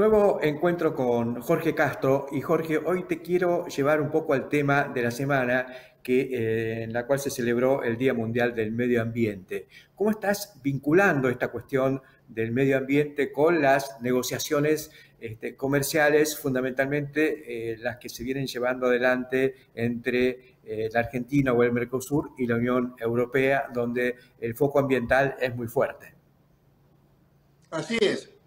Nuevo encuentro con Jorge Castro y Jorge, hoy te quiero llevar un poco al tema de la semana que, eh, en la cual se celebró el Día Mundial del Medio Ambiente. ¿Cómo estás vinculando esta cuestión del medio ambiente con las negociaciones este, comerciales, fundamentalmente eh, las que se vienen llevando adelante entre eh, la Argentina o el Mercosur y la Unión Europea, donde el foco ambiental es muy fuerte? Así es.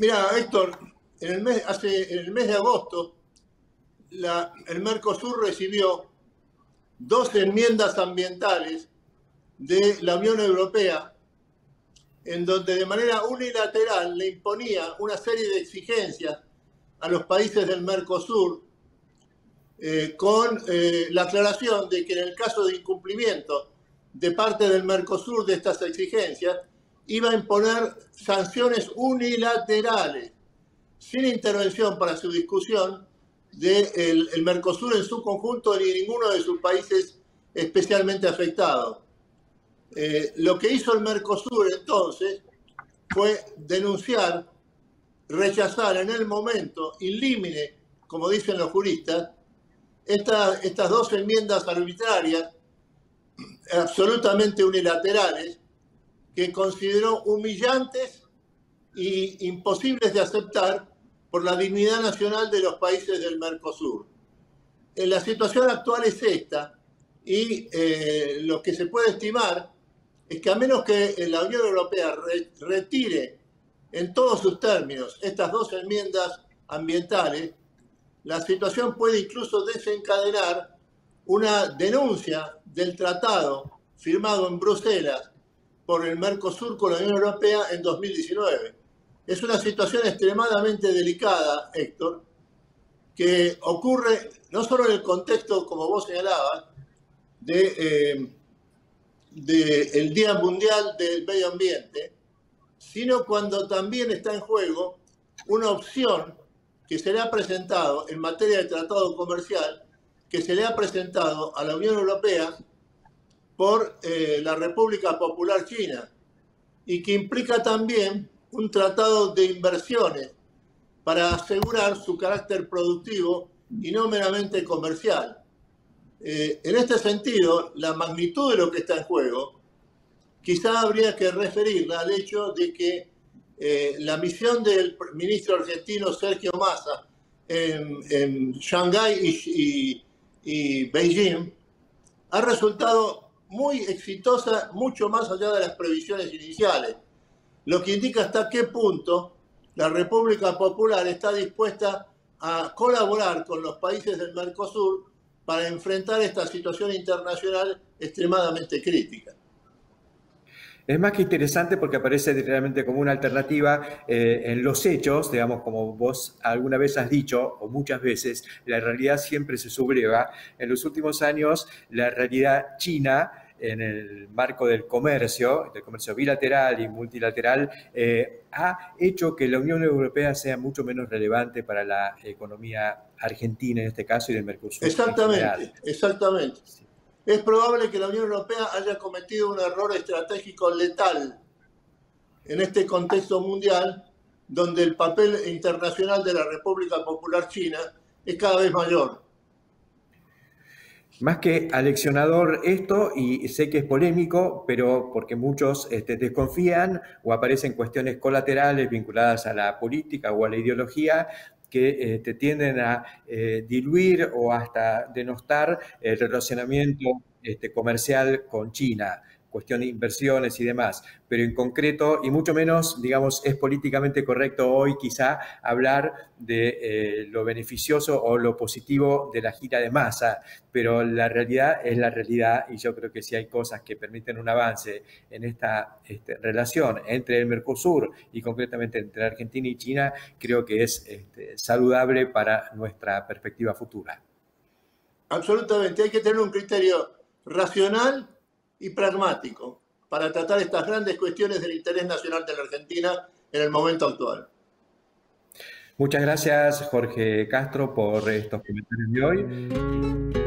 Mira, Héctor, en el mes, hace, el mes de agosto, el Mercosur recibió dos enmiendas ambientales de la Unión Europea, en donde de manera unilateral le imponía una serie de exigencias a los países del Mercosur, eh, con eh, la aclaración de que en el caso de incumplimiento de parte del Mercosur de estas exigencias, iba a imponer sanciones unilaterales, sin intervención para su discusión del el Mercosur en su conjunto ni ninguno de sus países especialmente afectados. Eh, lo que hizo el Mercosur entonces fue denunciar, rechazar en el momento, in como dicen los juristas, estas dos enmiendas arbitrarias, absolutamente unilaterales, que consideró humillantes e imposibles de aceptar por la dignidad nacional de los países del Mercosur. En la situación actual es esta y eh, lo que se puede estimar es que a menos que la Unión Europea retire en todos sus términos estas dos enmiendas ambientales, la situación puede incluso desencadenar una denuncia del tratado firmado en Bruselas por el Mercosur con la Unión Europea en 2019. Es una situación extremadamente delicada, Héctor, que ocurre no solo en el contexto, como vos señalabas, de, eh, el Día Mundial del Medio Ambiente, sino cuando también está en juego una opción que se le ha presentado en materia de tratado comercial, que se le ha presentado a la Unión Europea por eh, la República Popular China y que implica también un tratado de inversiones para asegurar su carácter productivo y no meramente comercial. Eh, en este sentido, la magnitud de lo que está en juego, quizá habría que referirla al hecho de que eh, la misión del ministro argentino Sergio Massa en, en Shanghái y, y Beijing ha resultado muy exitosa, mucho más allá de las previsiones iniciales, lo que indica hasta qué punto la República Popular está dispuesta a colaborar con los países del Mercosur para enfrentar esta situación internacional extremadamente crítica. Es más que interesante porque aparece realmente como una alternativa eh, en los hechos, digamos, como vos alguna vez has dicho, o muchas veces, la realidad siempre se subleva. En los últimos años, la realidad china en el marco del comercio, del comercio bilateral y multilateral, eh, ha hecho que la Unión Europea sea mucho menos relevante para la economía argentina en este caso y del Mercosur. Exactamente, exactamente es probable que la Unión Europea haya cometido un error estratégico letal en este contexto mundial donde el papel internacional de la República Popular China es cada vez mayor. Más que aleccionador esto, y sé que es polémico, pero porque muchos este, desconfían o aparecen cuestiones colaterales vinculadas a la política o a la ideología, que este, tienden a eh, diluir o hasta denostar el relacionamiento este, comercial con China, cuestión de inversiones y demás, pero en concreto, y mucho menos, digamos, es políticamente correcto hoy quizá hablar de eh, lo beneficioso o lo positivo de la gira de masa, pero la realidad es la realidad y yo creo que si hay cosas que permiten un avance en esta este, relación entre el Mercosur y concretamente entre Argentina y China, creo que es este, saludable para nuestra perspectiva futura. Absolutamente, hay que tener un criterio racional y pragmático para tratar estas grandes cuestiones del interés nacional de la Argentina en el momento actual. Muchas gracias, Jorge Castro, por estos comentarios de hoy.